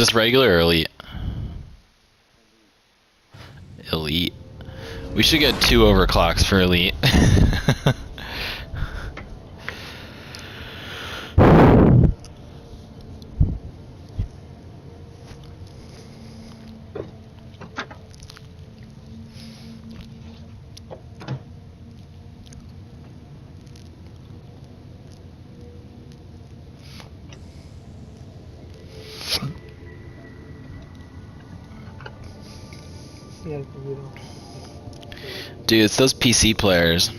Is this regular or elite? Elite. We should get two overclocks for elite. Yeah, 'cause we don't. Dude, it's those PC players.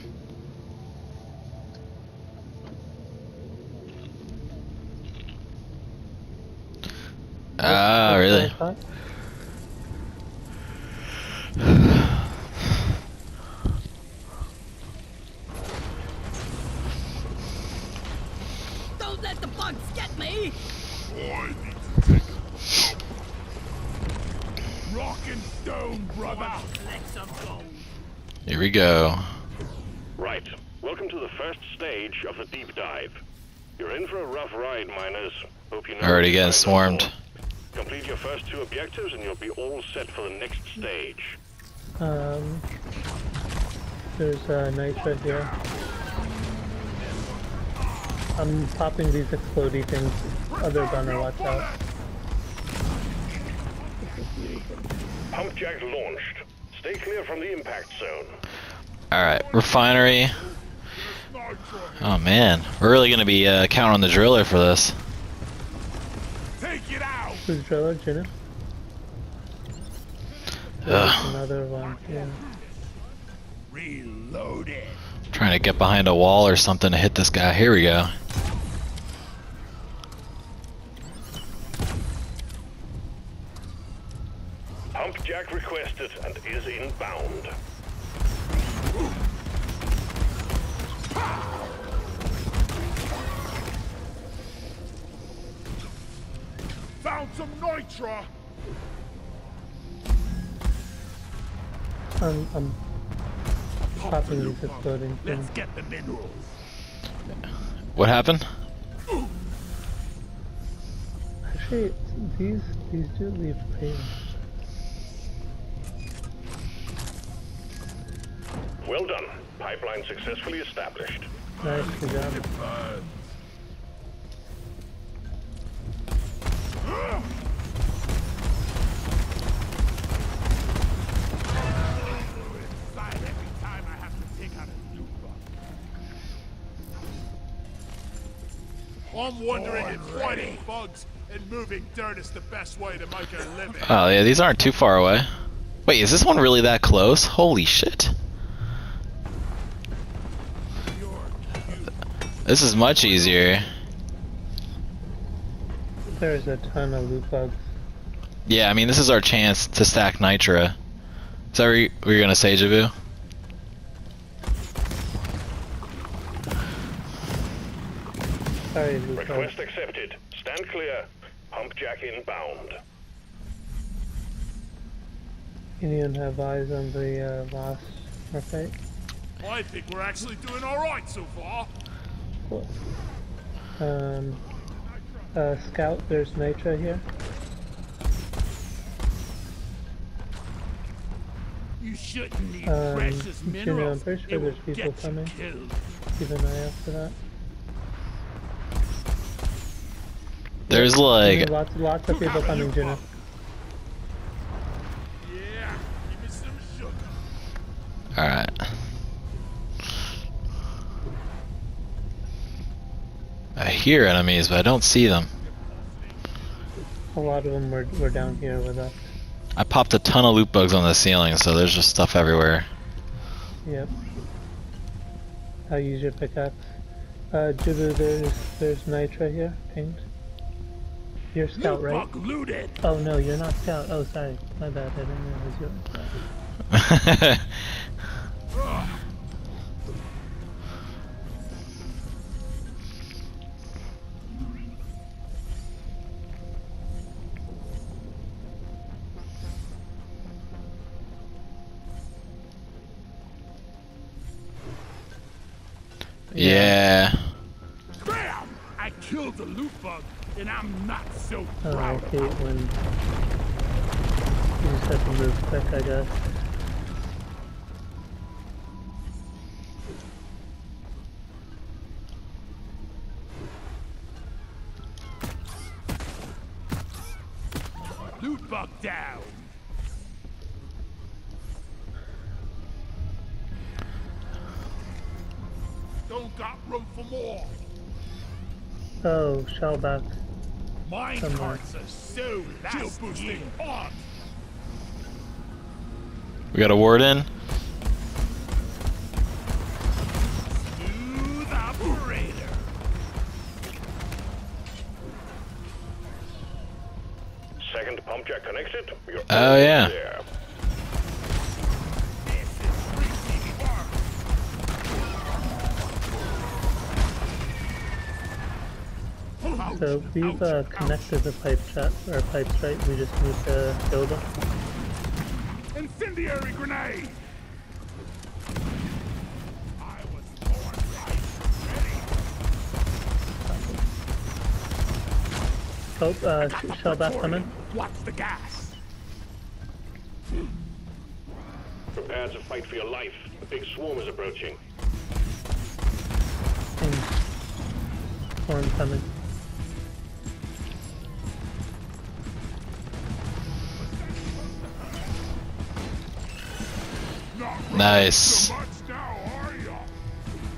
Ah, really? Huh? Don't let the bugs get me! Rock and stone, brother. Let's go. Here we go. Right. Welcome to the first stage of the deep dive. You're in for a rough ride, miners. Hope you know. Already what getting you swarmed. Complete your first two objectives and you'll be all set for the next stage. Um, there's uh, nitra here. I'm popping these explodey things. Other gunner, watch out. Pump jack launched. Stay clear from the impact zone. Alright, refinery. Oh man, we're really gonna be uh, counting on the driller for this. Take it out. Who's driller, Jenna? Ugh, Another one, yeah. Reload it. trying to get behind a wall or something to hit this guy. Here we go. Pump jack requested and is inbound. Found some nitra. I'm, I'm popping these exploding Let's things. get the minerals. What happened? Actually, these these do leave pain. Well done. Pipeline successfully established. Nice, good job. I'm wondering if fighting bugs and moving dirt is the best way to make a living. Oh yeah, these aren't too far away. Wait, is this one really that close? Holy shit. This is much easier. There's a ton of loot bugs. Yeah, I mean, this is our chance to stack Nitra. Is that what you what you're gonna say, Jabu? Sorry, loot bugs. Request accepted. Stand clear. Pump jack inbound. Anyone have eyes on the uh, last rotate? I think we're actually doing alright so far. Cool. Um, uh, scout, there's nitra here. You shouldn't need Um, precious you know, I'm minerals. pretty sure It there's people get coming. killed. Keep an eye out for that. There's Jenna, like, lots, lots of people coming, Jenna. Yeah, give me some sugar. alright. I hear enemies, but I don't see them. A lot of them were, were down here with us. I popped a ton of loot bugs on the ceiling, so there's just stuff everywhere. Yep. I'll use your pickaxe. Uh, Jibu, there's, there's nitra here, pinged. You're scout, Loot right? bug looted. Oh no, you're not scout. Oh, sorry. My bad, I didn't know realize you were loot bug, and I'm not so Oh, I proud hate about it. when you just have to move quick, I guess. Shellback. Mine Somewhere. carts are so last boosting on. We got a ward in. So we've uh, connected the pipe trap, or pipes, right? We just need to build them. Incendiary grenade! I was born right. Ready? Oh, uh, sh- shellback coming. Watch the gas. Prepare to fight for your life. A big swarm is approaching. And storm coming. Nice. so much now, are ya?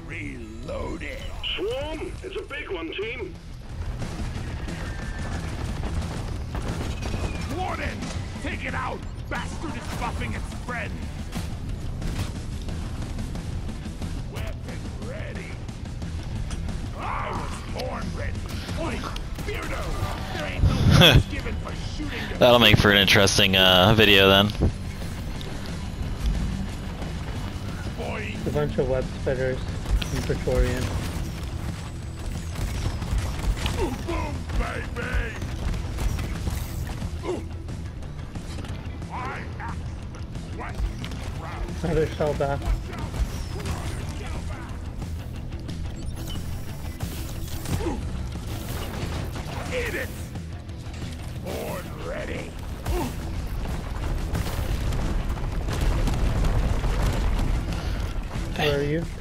Reloaded. Swarm? It's a big one, team. Warden! Take it out! Bastard is buffing its friend! Weapon ready. I was born ready. Oi, Beardo! There ain't no rules given for shooting your That'll make for an interesting uh, video then. Bunch of web spitters in Praetorian. Boom, boom, baby! Another shellback. Eat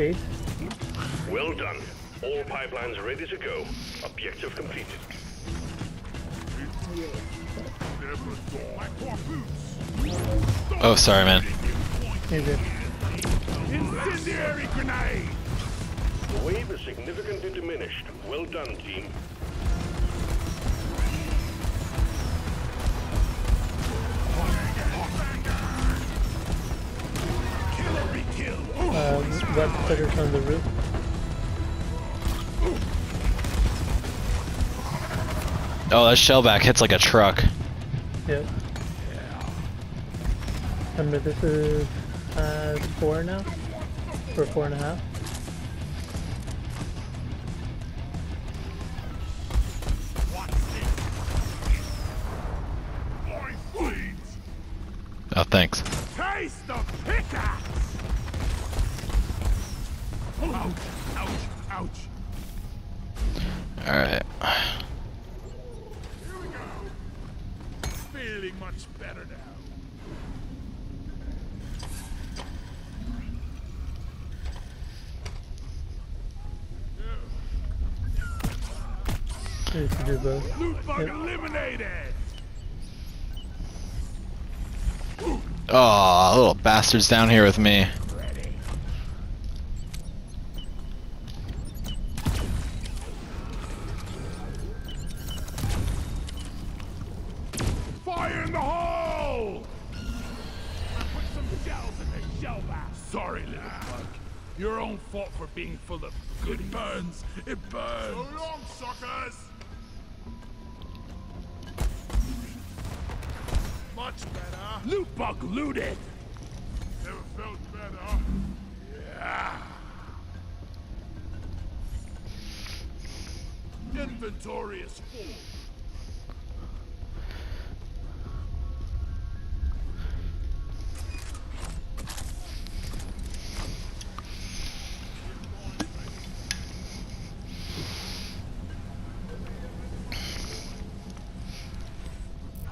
Where are you? Base? Well done. All pipelines ready to go. Objective completed. Never saw my poor boots. Oh, sorry, man. Maybe. Incendiary grenade! The wave is significantly diminished. Well done, team. Web spitters on the roof. Oh, that shellback hits like a truck. Yep. Remember, this is uh, four now? Or four and a half? What's this? My blades! Oh, thanks. Taste the pickaxe! Ouch, ouch, ouch. Alright. Here we go. Feeling much better now. We should do both. Loot bug Yep. eliminated! Oh, little bastards down here with me.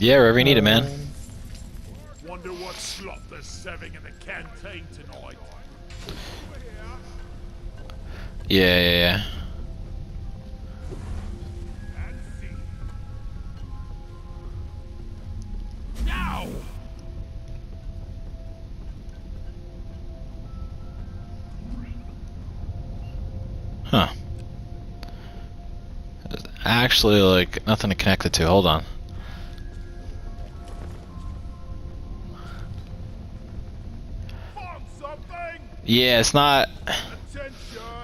Yeah, wherever you need it, man. Wonder what slop they're serving in the canteen tonight. Yeah, yeah, yeah. Now! Huh. There's actually like nothing to connect it to. Hold on. Yeah, it's not.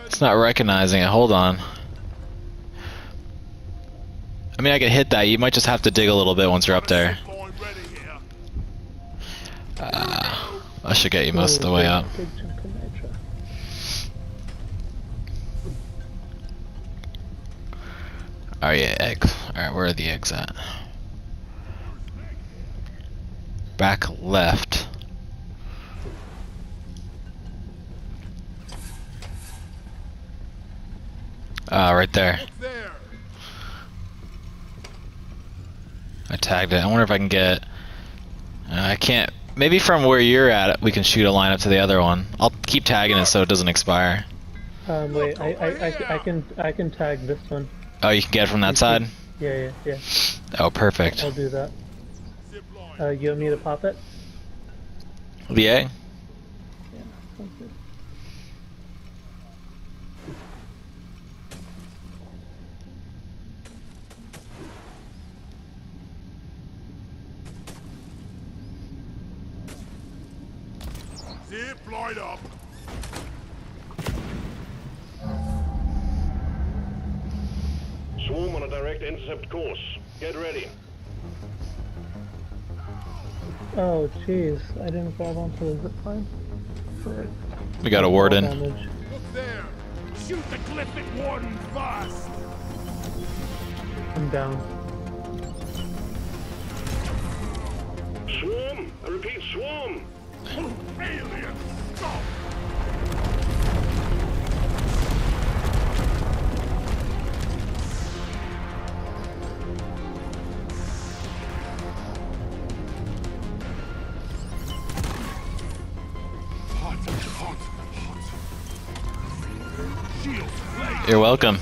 It's not recognizing it. Hold on. I mean, I could hit that. You might just have to dig a little bit once you're up there. Uh, I should get you most of the way up. Oh yeah, eggs. Alright, where are the eggs at? Back left. Ah, right there. I tagged it. I wonder if I can get. Uh, I can't. Maybe from where you're at, we can shoot a line up to the other one. I'll keep tagging it so it doesn't expire. Um, wait, I, I, I, I can I can tag this one. Oh, you can get it from that side? Yeah, yeah, yeah. Oh, perfect. I'll do that. Uh, you want me to pop it? The egg? Yeah, sounds good. Zip line up! Swarm on a direct intercept course. Get ready. Oh, jeez, I didn't grab onto the zip line. We got a warden. Damage. Look there! Shoot the Glyphid Warden fast! I'm down. Swarm! I repeat, swarm! Alien! You're welcome.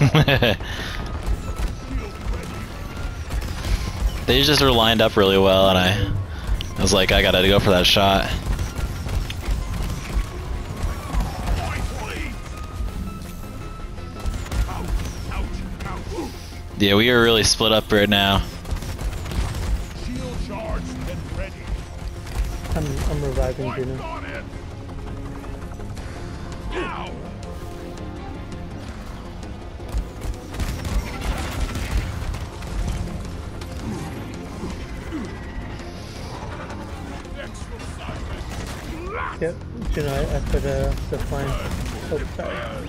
They just were lined up really well, and I, I was like, I gotta go for that shot. Yeah, we are really split up right now. Shield charged and ready. I'm I'm reviving Juno. on it. Now. Extra silent. Yep, Juno, I, I put uh, the flying. Oh, sorry.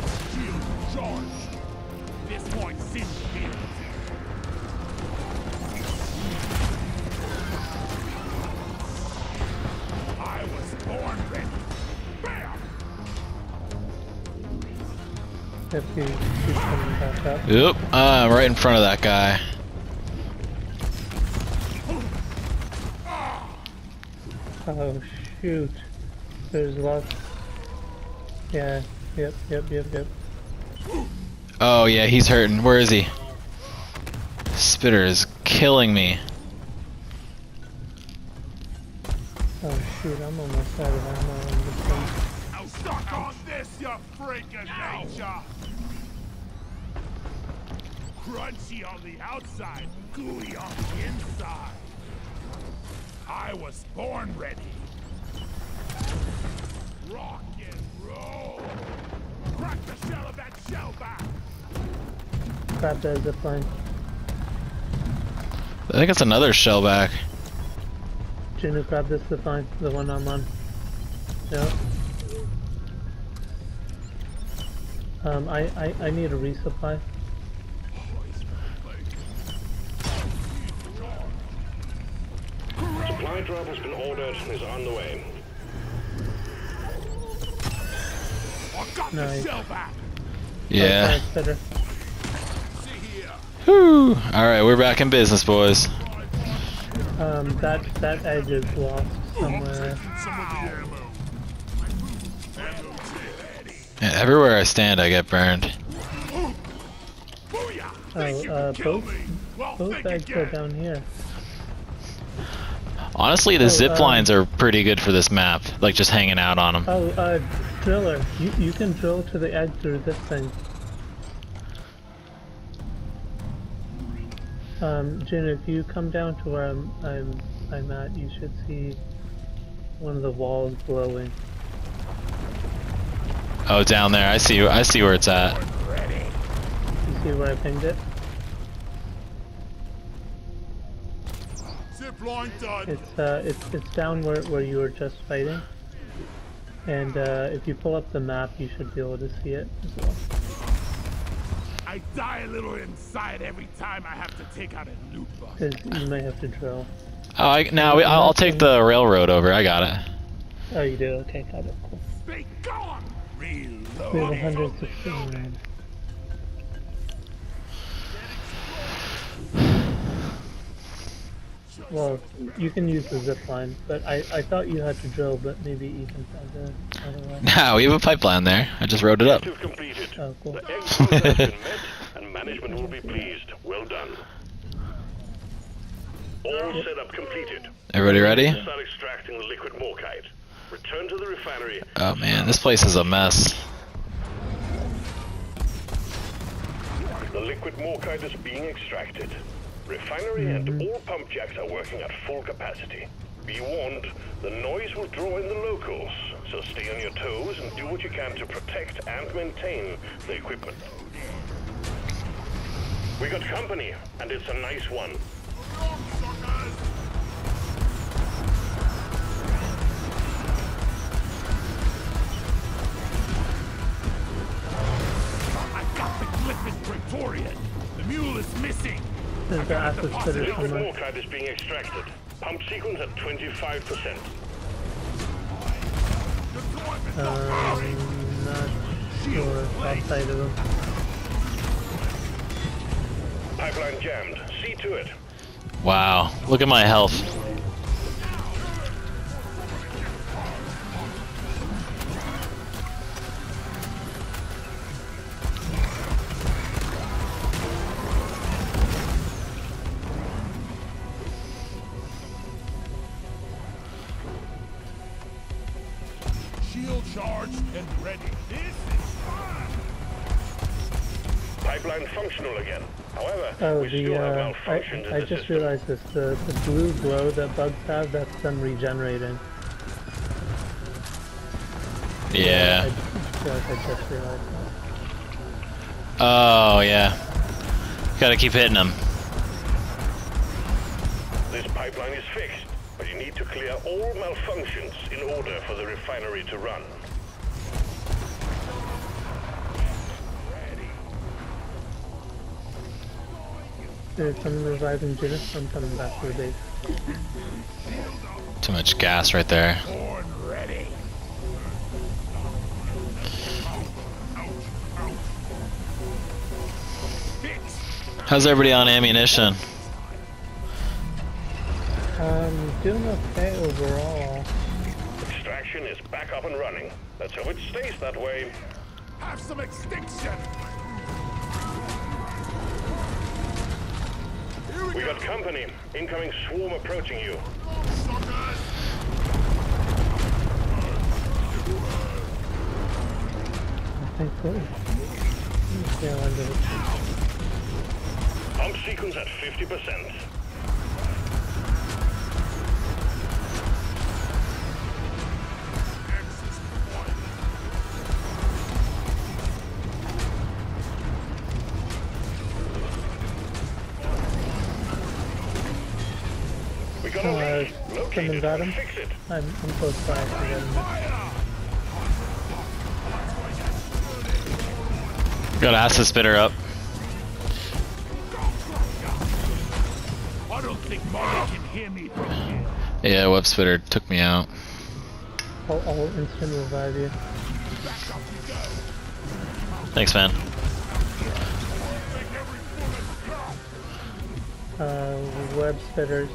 If he keeps coming back up. Oop, uh, right in front of that guy. Oh shoot. There's lots. Yeah. Yep. Yep. Yep. Yep. Oh yeah, he's hurting. Where is he? Spitter is killing me. Oh shoot. I'm almost out of ammo on this one. Now suck on this, you freak of nature! Crunchy on the outside, gooey on the inside. I was born ready. Rock and roll. Crack the shell of that shell back. Grab that zip line. I think it's another shellback. Juno, grab this zip line. The one I'm on. Yep. Um, I, I, I need a resupply. Airdrop has been ordered and is on the way. I got Nice. the back. Yeah. That's better. See here. Whew. All right, we're back in business, boys. Um, that that edge is lost somewhere. Some of the ammo. Yeah, everywhere I stand, I get burned. Oh, uh, both- me? Well, Both think bags go down here. Honestly, the Oh, zip um, lines are pretty good for this map. Like just hanging out on them. Oh, uh, driller. You you can drill to the edge through this thing. Um, Jin, if you come down to where I'm I'm I'm at, you should see one of the walls glowing. Oh, down there. I see. I see where it's at. You see where I pinged it? It's uh, it's it's down where where you were just fighting. And uh, if you pull up the map, you should be able to see it as well. I die a little inside every time I have to take out a loot box. Because you may have to drill. Oh, I, now we, I'll, I'll take the railroad over. I got it. Oh, you do? Okay, got it. Cool. Stay gone. We have 169. Well, you can use the zip line, but I, I thought you had to drill, but maybe Ethan found a other way. Now we have a pipeline there. I just rode it up. Objective completed. Oh, cool. The egg quota met, and management will be pleased. Well done. All setup completed. Everybody ready? Start extracting the liquid morkite. Return to the refinery. Oh man, this place is a mess. The liquid morkite is being extracted. Refinery and all pump jacks are working at full capacity. Be warned, the noise will draw in the locals, so stay on your toes and do what you can to protect and maintain the equipment. We got company, and it's a nice one. I got the Glyphid Praetorian. The mule is missing. There's the acid spitter Liquid somewhere. morkite is being extracted. Pump sequence at 25%. Um, not sure. Outside of them. Pipeline jammed. See to it. Wow, look at my health. I, I just system. realized this. The, the blue glow that bugs have, that's them regenerating. I Yeah. feel like I just realized that. Oh yeah. Gotta keep hitting them. This pipeline is fixed, but you need to clear all malfunctions in order for the refinery to run. There's someone reviving Judith. I'm coming back to the base. Too much gas right there. Born ready. How's everybody on ammunition? Um, doing okay overall. Extraction is back up and running. Let's hope it stays that way. Have some extinction. We, got company. Incoming swarm approaching you. I think so. Tail end it. Pump sequence at 50%. Someone got him? I'm, I'm close by to getting. Fire. Got acid spitter up. I don't think can hear me from here. Yeah, web spitter took me out. I'll, I'll instant revive you. Thanks, man. Uh, web spitters.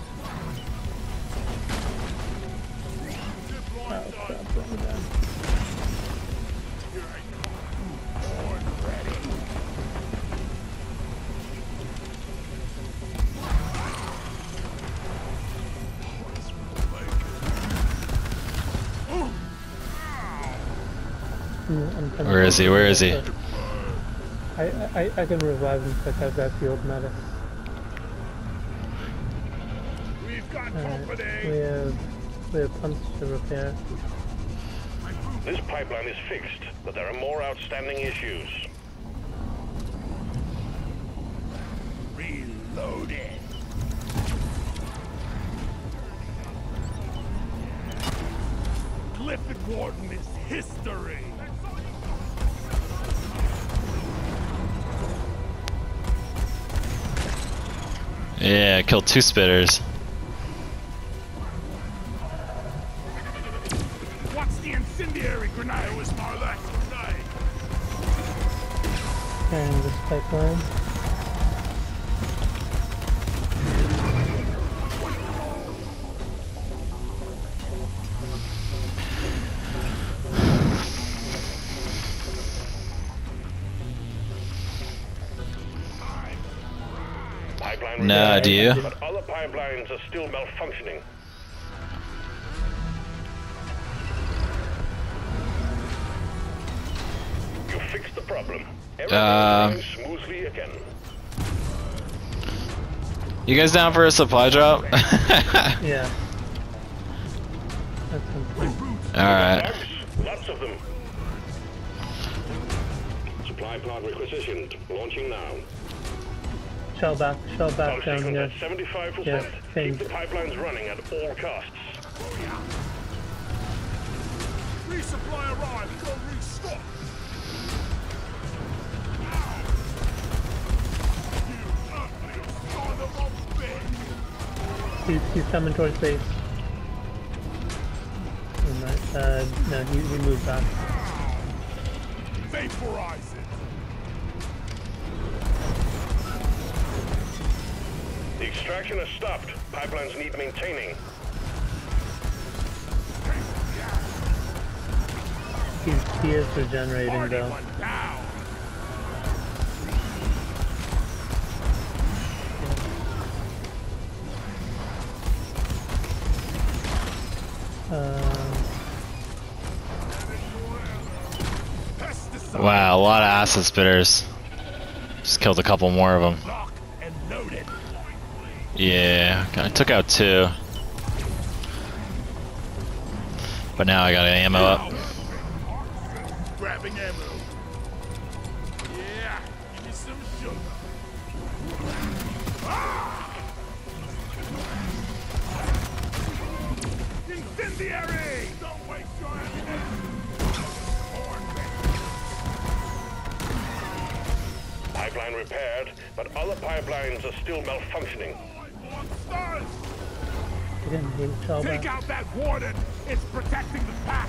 Is he? Where is he? I, I, I can revive him because I've got field medic. We've got Alright, we have, we have pumps to repair. This pipeline is fixed, but there are more outstanding issues. Reloaded. Glyphid Warden is history. Yeah, killed two spitters. Idea. But other pipelines are still malfunctioning. You fixed the problem. Everything Uh, smoothly again. You guys down for a supply drop? Yeah. Alright. Lots of them. Supply pod requisitioned. Launching now. Shell back, shell Pump back down sequence here. 75%. Yeah, Keep the pipelines running at all costs. Resupply arrived. Go restock. You ugly son of a bitch. He's, he's coming towards base. Oh my, uh, no, he, he moved back. Vaporize The extraction has stopped. Pipelines need maintaining. He's, he is regenerating Party though. down. Wow, a lot of acid spitters. Just killed a couple more of them. Lock and loaded. Yeah, I took out two. But now I got ammo up. Grabbing ammo. Yeah, give me some sugar. Ah! Incendiary! Don't waste your ammunition. Pipeline repaired, but other pipelines are still malfunctioning. Monsters! again, he shell Take back. out that warden! It's protecting the pack!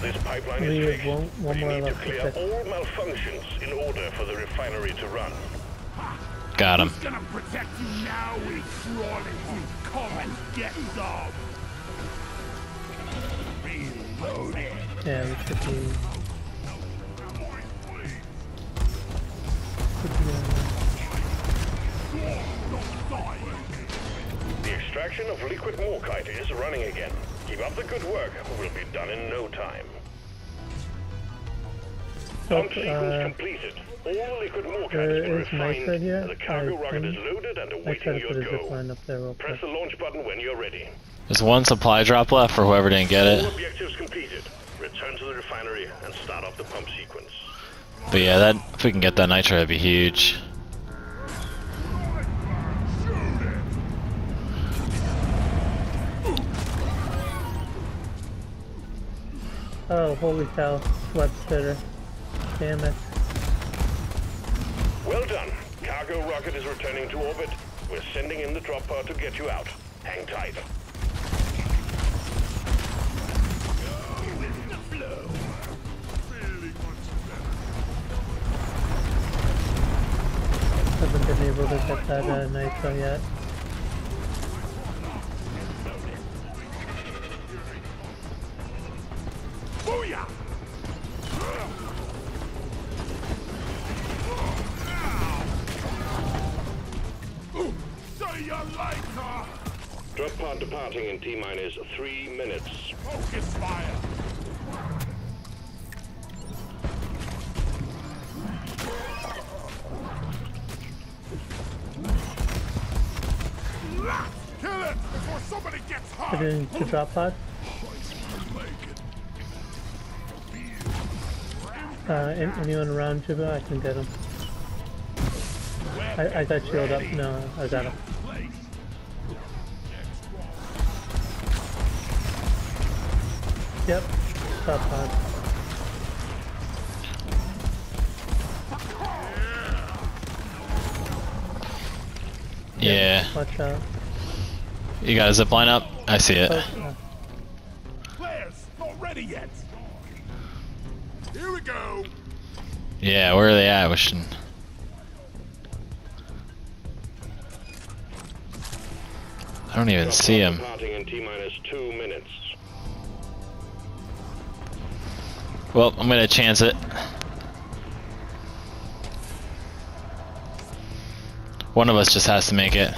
This pipeline We is have fixed, one- one but you more need to clear fix. all malfunctions in order for the refinery to run. Got him. Who's gonna protect you now, we crawling? You come and get some! Reloading! Yeah, we should be. Should be on The extraction of liquid morkite is running again. Keep up the good work. We'll be done in no time. So, Pump sequence uh, completed. All the liquid morkite there has been is refined. here. The cargo I rocket is loaded and I awaiting try to put your go. up there real Press the launch button when you're ready. There's one supply drop left for whoever didn't get All it. objectives completed. Return to the refinery and start off the pump sequence. But yeah, that if we can get that nitra, that'd be huge. Oh, holy cow. Web spitter. Damn it. Well done. Cargo rocket is returning to orbit. We're sending in the drop pod to get you out. Hang tight. Haven't been able to get that uh, nitra yet. Pod in T minus three minutes. Focus fire! Kill it before somebody gets hurt! Put it into drop pod. Uh, anyone around Juba? I can get him. I, I got shield up. No, I got him. Yep. Drop pod. Yeah. Watch out. You got a zip line up? I see it. Oh, Players, not ready yet! Here we go! Yeah, where are they at? Wishing. I don't even see pod him. Departing in T minus two minutes. Well, I'm gonna chance it. One of us just has to make it.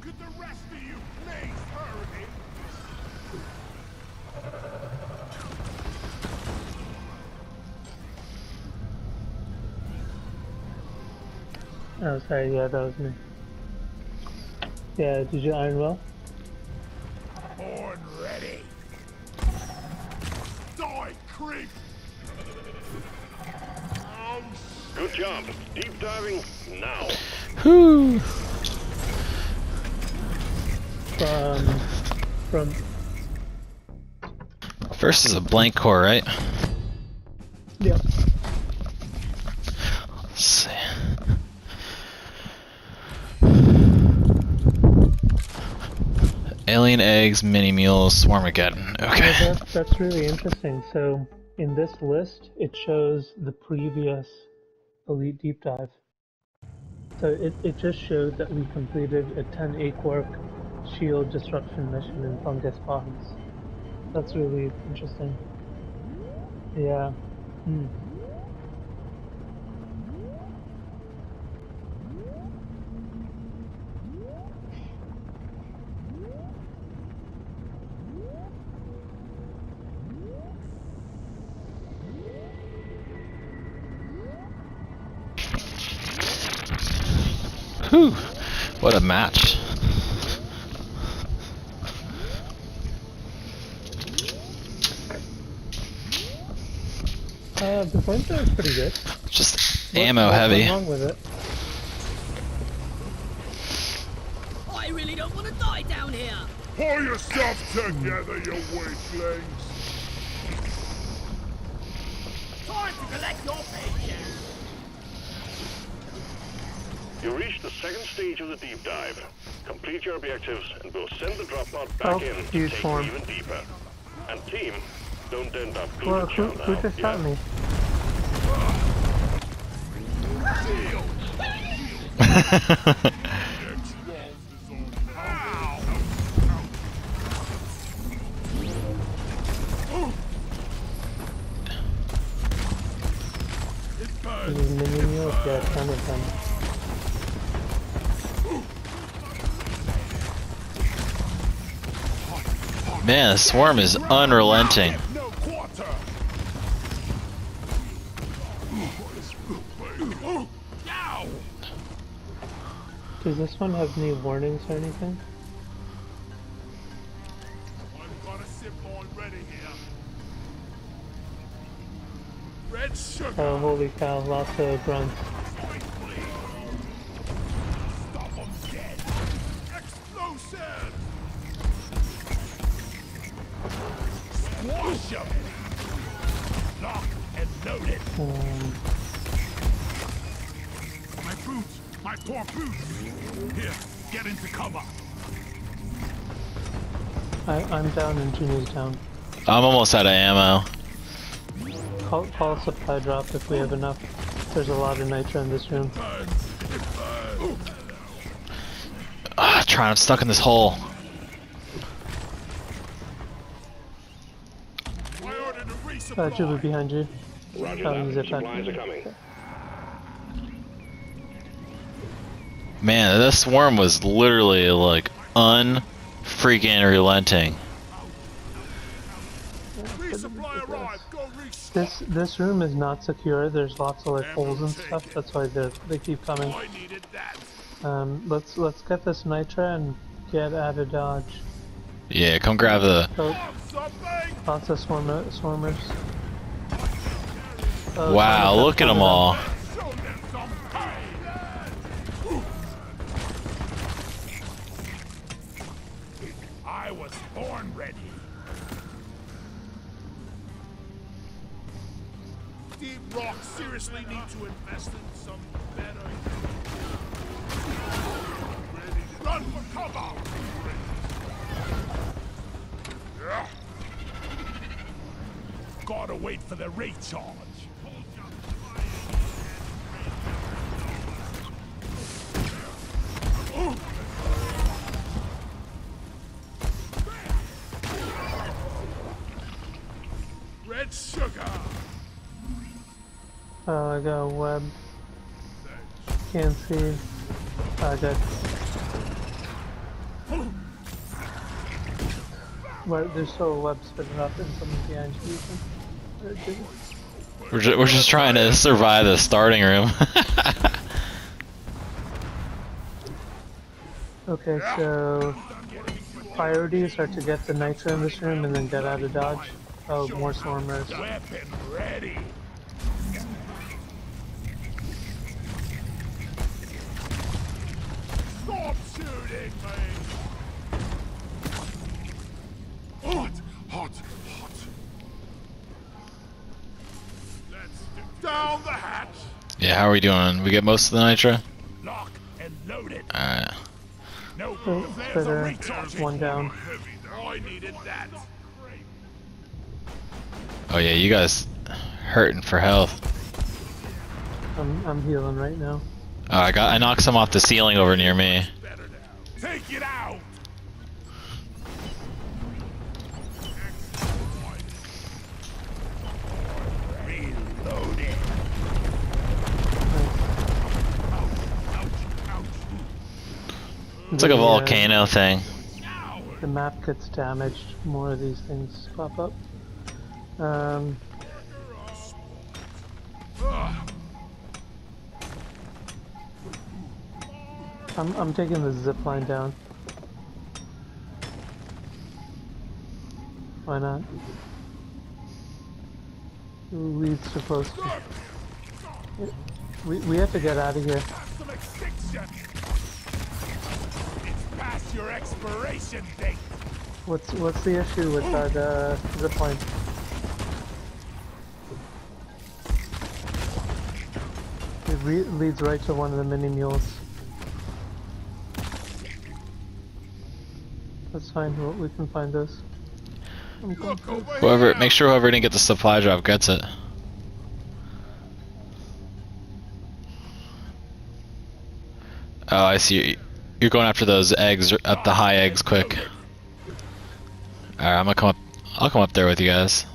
Could the rest of you please hurry? oh, sorry. Yeah, that was me. Yeah, did you iron well? Born ready. Die, creep! Good job. Deep diving now. Whew. From from First is a blank core, right? yeah. Let's see. Alien eggs, mini mules, Swarmageddon. Okay. that's, that's really interesting. So in this list, it shows the previous Elite Deep Dive. So it, it just showed that we completed a 10 Aquarq shield disruption mission in Fungus Ponds. That's really interesting. Yeah. Hmm. Whew. What a match. Uh, the flamethrower is pretty good. Just What- ammo what's heavy. wrong with it? I really don't want to die down here. pull yourself together, you weaklings! Time to collect your paycheck. You reached the second stage of the deep dive. Complete your objectives and we'll send the drop pod back Oh, in to take form. you even deeper. And team, don't end up good Well, at who, chow who now, just yeah? shot me? Man, the swarm is unrelenting. No quarter! Ow! Does this one have any warnings or anything? I've got a sip on ready here. Red sugar! Oh, holy cow, lots of grunts. Here, get into cover. I, I'm down and Junie's down. I'm almost out of ammo. Call, call supply drop if we have enough. There's a lot of nitra in this room. Ah, trying. I'm stuck in this hole. I ordered Uh. Julie behind you. Roger that. zip. Supplies are coming. Man, this swarm was literally like unfreaking relenting. Resupply arrived. Go restock. This this room is not secure. There's lots of like holes and stuff. That's why they they keep coming. I needed that. Um, let's let's get this nitra and get out of dodge. Yeah, come grab the. Oh, lots of swarmer, swarmers. Oh, Wow, look at them all. Ready. Deep Rock seriously need to invest in some better. Run for cover! Gotta wait for the recharge. I got a web. Can't see. I got. What? There's still a web spinning up and someone's behind you. Ethan. Uh, We're just, we're just trying to survive the starting room. Okay, so priorities are to get the nitra in this room and then get out of dodge. Oh, more swarmers. We doing? We get most of the nitra? Lock and load it. Alright. No, Oh, there's better. One down. Oh, I needed that. Oh yeah, you guys hurting for health. I'm I'm healing right now. Oh, I got I knocked some off the ceiling over near me. Take it out. Reload it. It's like a The, uh, volcano thing. The map gets damaged. More of these things pop up. Um, I'm I'm taking the zip line down. Why not? Lead's supposed to. We we have to get out of here. Some extinction. It's past your expiration date. What's what's the issue with that uh, zip line? It re leads right to one of the mini mules. That's fine. We we can find those. I'm going Look over Whoever, here. make sure whoever didn't get the supply drop gets it. Oh, I see. You're going after those eggs, up the high eggs, quick. Alright, I'm gonna come up. I'll come up there with you guys.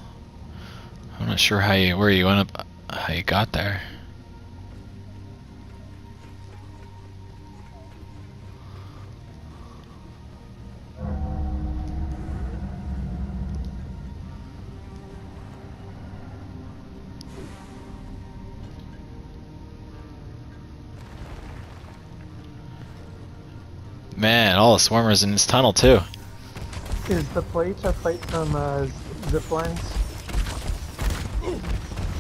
I'm not sure how you, where you went up, how you got there. Man, all the swarmers in this tunnel too. Is the plate a plate from uh, zip lines?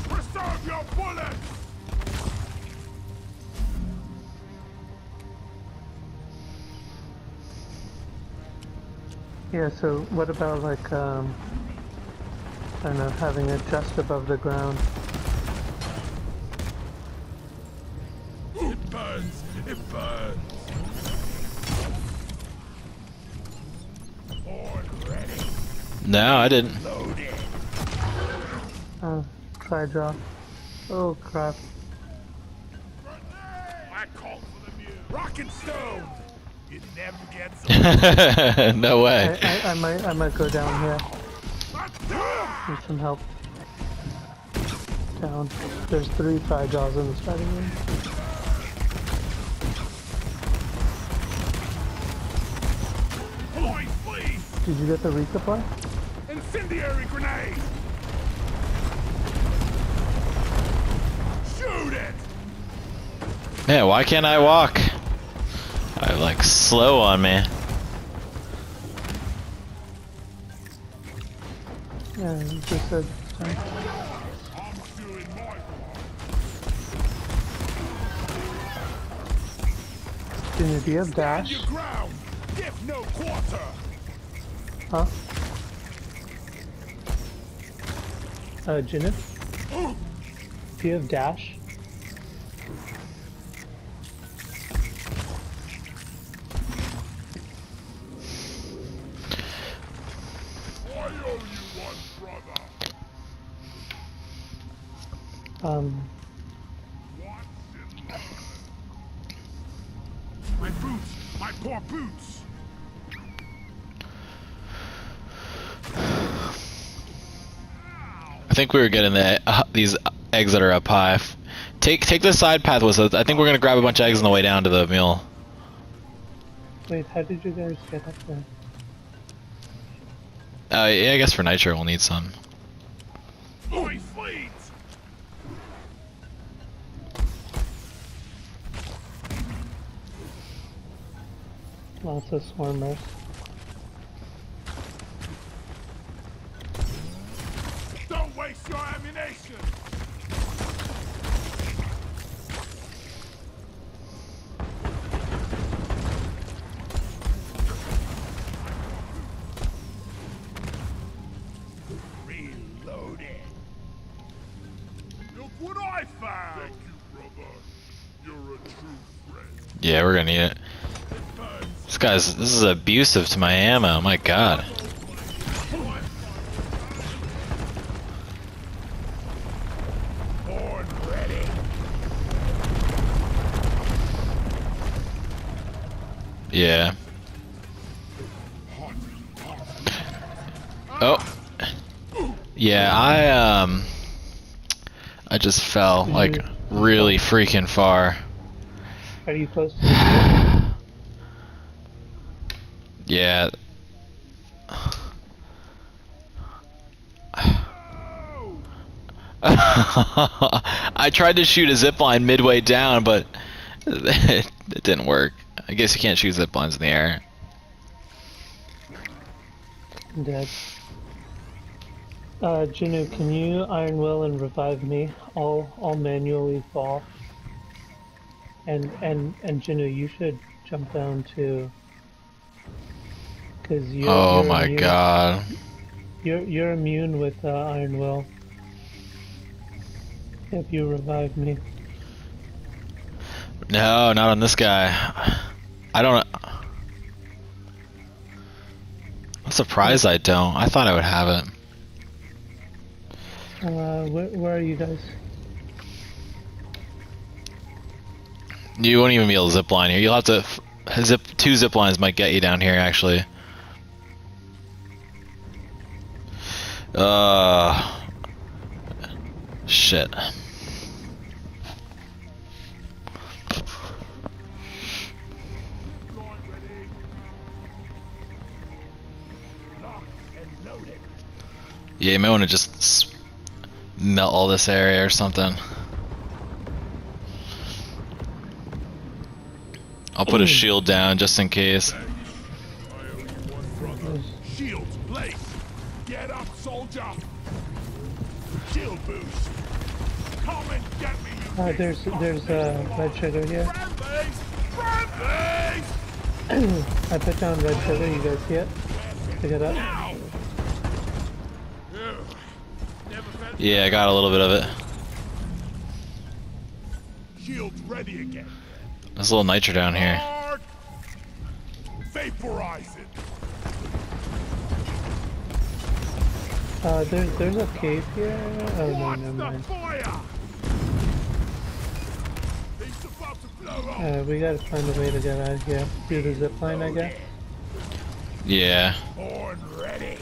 Preserve your bullets. Yeah. So what about like um, I don't know, having it just above the ground? No, I didn't. Oh, side draw. Oh crap. I call for the mule. Rock and stone. It never gets no way. I, I might I might go down here. Need some help. Down. There's three side draws in this fighting room. Did you get the resupply? Incendiary grenade. Shoot it. Man, why can't I walk? I like slow on me. Yeah, you just said. sorry. I'm doing my part. Junior, do you have Stand dash? your ground. Give no quarter. Huh? Uh? Do you have dash? Think we were getting the uh, these eggs that are up high. Take take the side path with us. I think we're gonna grab a bunch of eggs on the way down to the mule. wait, how did you guys get up there? Uh, yeah, I guess for nitra we'll need some. Lots of swarmers. Yeah, we're gonna need it. This guy's this is abusive to my ammo. My God. Horn ready. Yeah. Oh. Yeah, I um I just fell like mm-hmm. really freaking far. Are you close to Yeah. I tried to shoot a zip line midway down, but it, it didn't work. I guess you can't shoot zip lines in the air. I'm dead. Uh, Jinu, can you Iron Will and revive me? I'll I'll manually fall. And and and Jinu, you should jump down too. Cause you're oh you're my immune, god. You're you're immune with uh, Iron Will. If you revive me. No, not on this guy. I don't. I'm surprised I don't. I thought I would have it. Uh, where where are you guys? You won't even be able to zip line here. You'll have to zip. Two zip lines might get you down here, actually. Uh. Shit. Yeah, you might want to just melt all this area or something. I'll put a shield down just in case. I owe you one, brother. Shields, place. Get up, soldier. Shield boost. Come and get me, Uh, big there's there's uh, red sugar here. Rampage! Rampage! I put down red sugar. You guys see it? Pick it up. Now! Ugh. Never felt Yeah, I got a little bit of it. shields ready again. There's a little nitra down here. Mark! Vaporize it. Uh, there's there's a cave here. Oh no, Watch never mind. fire! It's about to blow up. Uh, we gotta find a way to get out of here. Through the zip line, I guess. Yeah. Horn ready.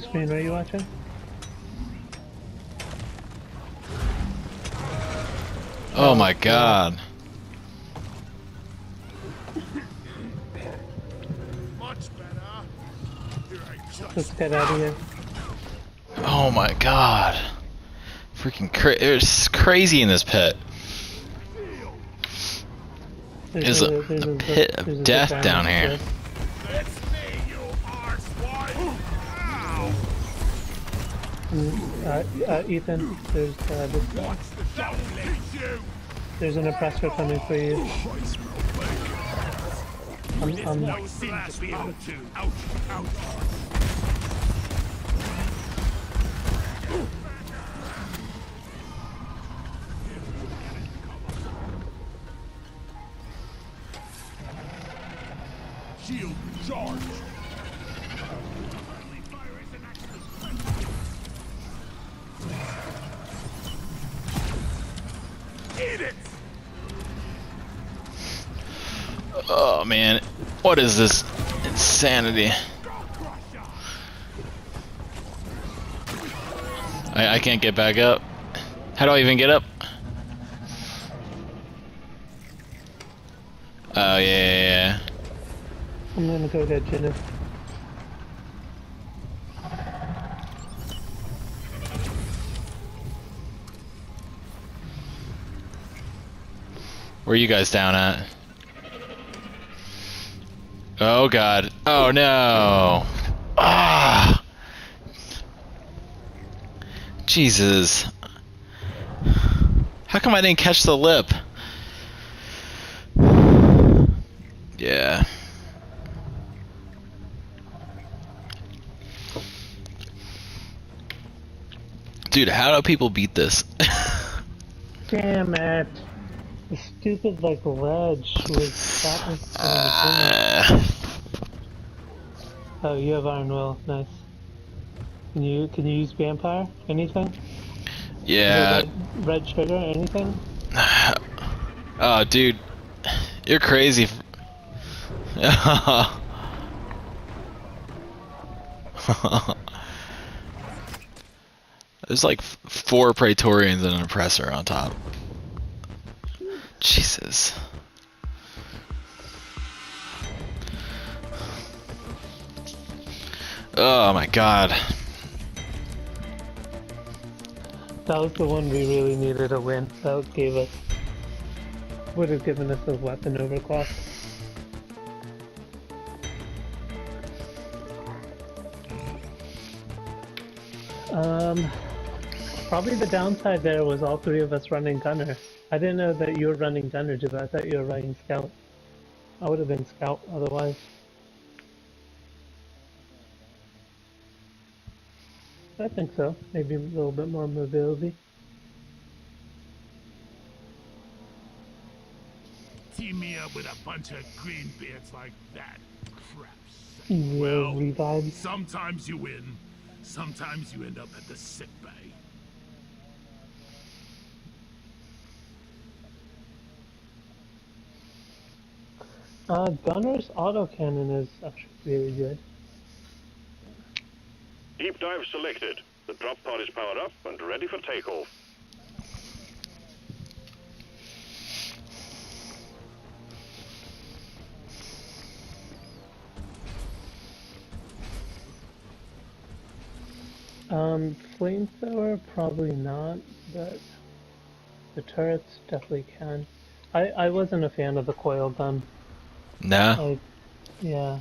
Screen are you watching? Oh my god. much better. Here I just Let's get out of here. Oh my god. Freaking cra- it's crazy in this pit. There's There's a, there's a zip- pit of death down here. Uh, uh, Ethan, there's uh, this, you! there's an oppressor coming for you. I'm, I'm, Oh man. What is this insanity? I, I can't get back up. How do I even get up? Oh yeah, yeah, yeah. I'm gonna go get Jenna. Where are you guys down at? Oh god. Oh no. Ah. Jesus. How come I didn't catch the lip? Yeah. Dude, how do people beat this? Damn it! The stupid like ledge was stopping. Oh, you have Iron Will. Nice. Can you can you use Vampire? Anything? yeah. Red, red trigger? Anything? Oh, dude, you're crazy. There's like four Praetorians and an oppressor on top. Jesus. Oh my god. That was the one we really needed to win. That gave us would have given us a weapon overclock. Um, probably the downside there was all three of us running gunner. I didn't know that you were running gunner, Jib. I thought you were running scout. I would have been scout otherwise. I think so. Maybe a little bit more mobility. Team me up with a bunch of greenbeards like that. Crap. Well. Sometimes you win, sometimes you end up at the sick bay. Uh, Gunner's autocannon is actually really good. Deep dive selected. The drop pod is powered up and ready for takeoff. Um, flamethrower probably not, but the turrets definitely can. I I wasn't a fan of the coil gun. No? Like, yeah,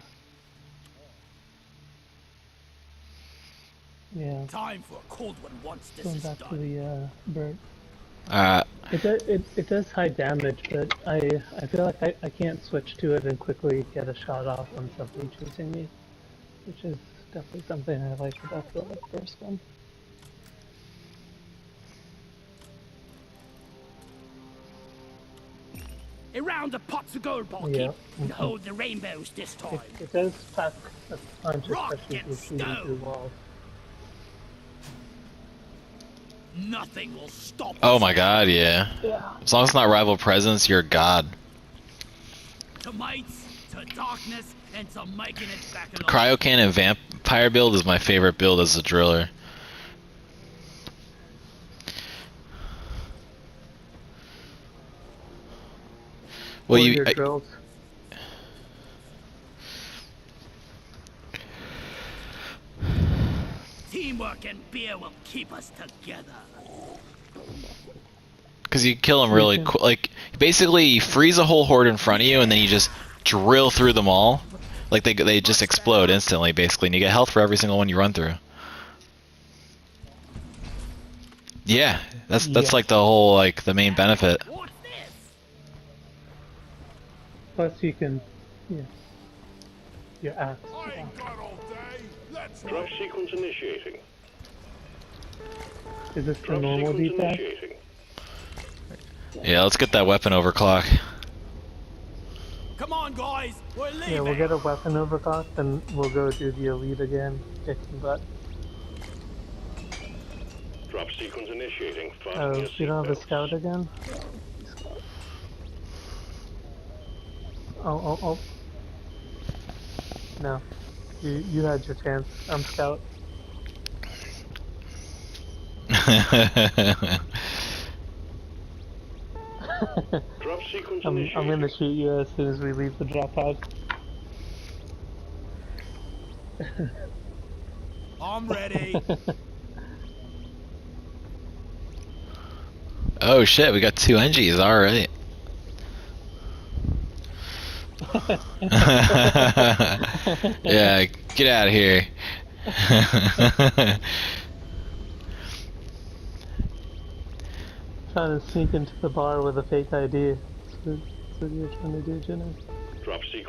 yeah. Time for a cold one once this Going is back to the uh, bird. Alright. It does, it, it does high damage, but I I feel like I, I can't switch to it and quickly get a shot off on somebody chasing me, which is definitely something I like about the first one. Around the pots of gold, Porky. Yeah. And hold the rainbows this time. It, it does pack a punch, Rock especially if and you're shooting stone. through walls. Nothing will stop Oh my god, yeah. Yeah. As long as it's not rival presence, you're god. To mates, to darkness, and to making it back alive. Cryo cannon vampire build is my favorite build as a driller. Well, you your I- drills? Teamwork and beer will keep us together. Because you kill them really can- quick. Like, basically, you freeze a whole horde in front of you, and then you just drill through them all. Like, they, they just explode instantly, basically, and you get health for every single one you run through. Yeah, that's that's Yes. like the whole, like, the main benefit. Plus you can, yeah, your axe. Let's Drop sequence initiating. Is this the normal sequence deep dive? initiating. Yeah, let's get that weapon overclock. Come on, guys. We're leaving. Yeah, we'll get a weapon overclock, then we'll go do the elite again, kicking butt. Drop sequence initiating. Fasten Oh, your you don't have a scout again? Oh, oh, oh. No. You, you had your chance. I'm scout. Drop sequence I'm. I'm gonna shoot you as soon as we leave the drop pod. I'm ready. oh shit, we got two NGs, alright. yeah, get out of here. trying to sneak into the bar with a fake ID. That's what, that's what you're trying to do, Jenna. Drop sequence